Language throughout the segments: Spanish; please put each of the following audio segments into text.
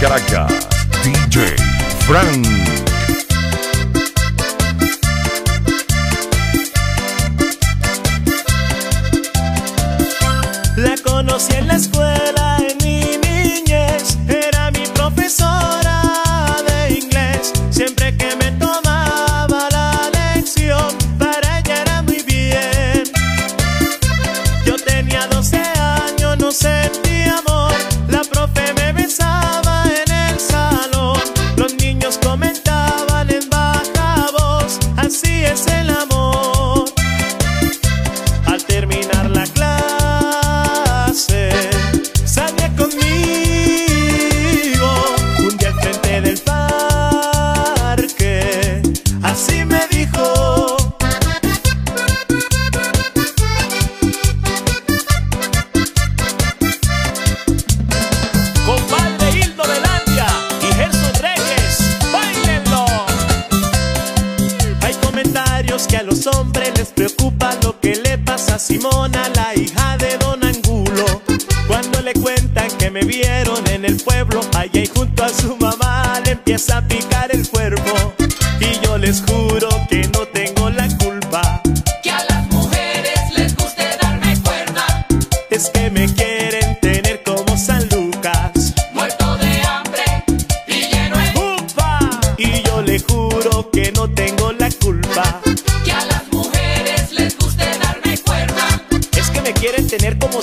Caracas, DJ Frank. La conocí en la escuela en mi Dijo. Compadre Hildo Belandia y Gerson Reyes, bailenlo. Hay comentarios que a los hombres les preocupa lo que le pasa a Simona, la hija de le cuentan que me vieron en el pueblo, allá y junto a su mamá le empieza a picar el cuerpo. Y yo les juro que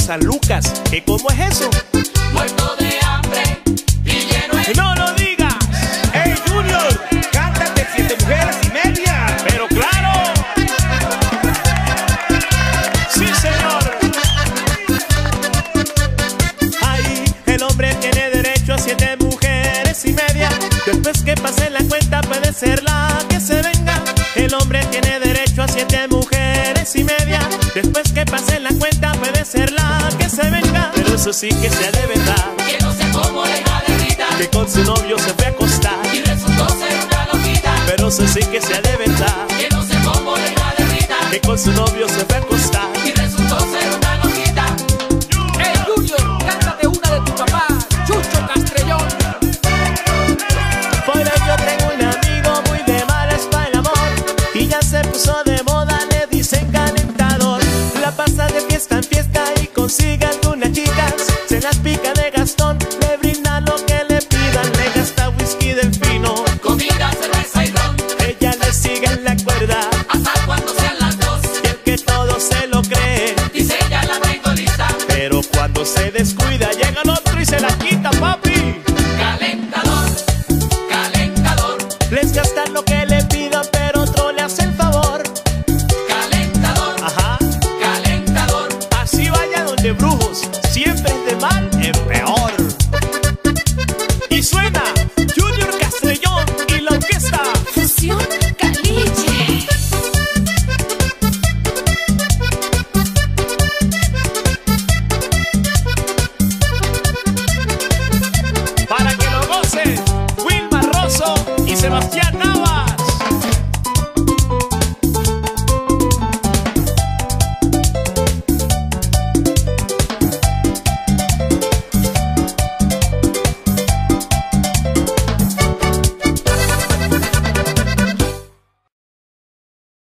San Lucas. ¿Qué cómo es eso? muerto de hambre y lleno de ¡No lo digas! ¡Ey, Junior! ¡Cántate siete mujeres y media! ¡Pero claro! ¡Sí, señor! Ay, el hombre tiene derecho a siete mujeres y media. Después que pase la cuenta puede ser la que se venga. El hombre tiene derecho a siete mujeres y media. Después que pase la cuenta puede ser la eso sí que sea de verdad. que no sé cómo deja de gritar Que con su novio se fue a acostar. y resultó ser una loquita, Pero eso sí que sea de verdad. que no sé cómo deja de gritar Que con su novio se fue a acostar. Ponce, Wilma Rosso y Sebastián